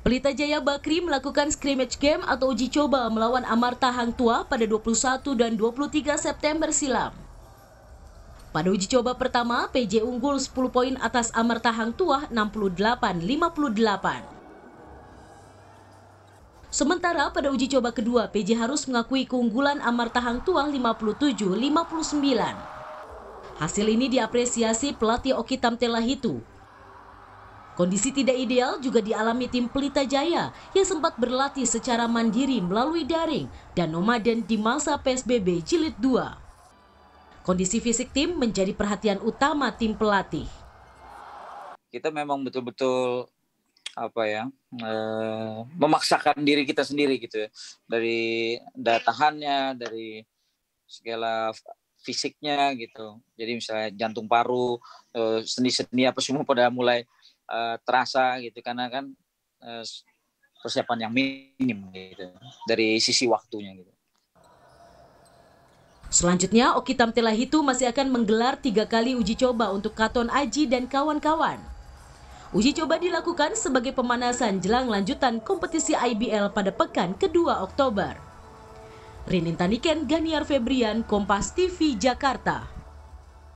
Pelita Jaya Bakri melakukan scrimmage game atau uji coba melawan Amarta Hang Tua pada 21 dan 23 September silam. Pada uji coba pertama, PJ unggul 10 poin atas Amarta Hang Tua 68-58. Sementara pada uji coba kedua, PJ harus mengakui keunggulan Amarta Hang Tua 57-59. Hasil ini diapresiasi pelatih Oki Tamtela Hitu. Kondisi tidak ideal juga dialami tim Pelita Jaya yang sempat berlatih secara mandiri melalui daring dan nomaden di masa PSBB Jilid 2. Kondisi fisik tim menjadi perhatian utama tim pelatih. Kita memang betul-betul apa ya eh, memaksakan diri kita sendiri gitu ya dari datahannya dari segala fisiknya gitu. Jadi misalnya jantung paru, eh, sendi-sendi apa semua pada mulai uh, terasa gitu karena kan uh, persiapan yang minim gitu dari sisi waktunya gitu. Selanjutnya, Oki Tamtela Hitu masih akan menggelar tiga kali uji coba untuk Katon Aji dan kawan-kawan. Uji coba dilakukan sebagai pemanasan jelang lanjutan kompetisi IBL pada pekan kedua Oktober. Rinin Taniken, Ganiar Febrian, Kompas TV, Jakarta.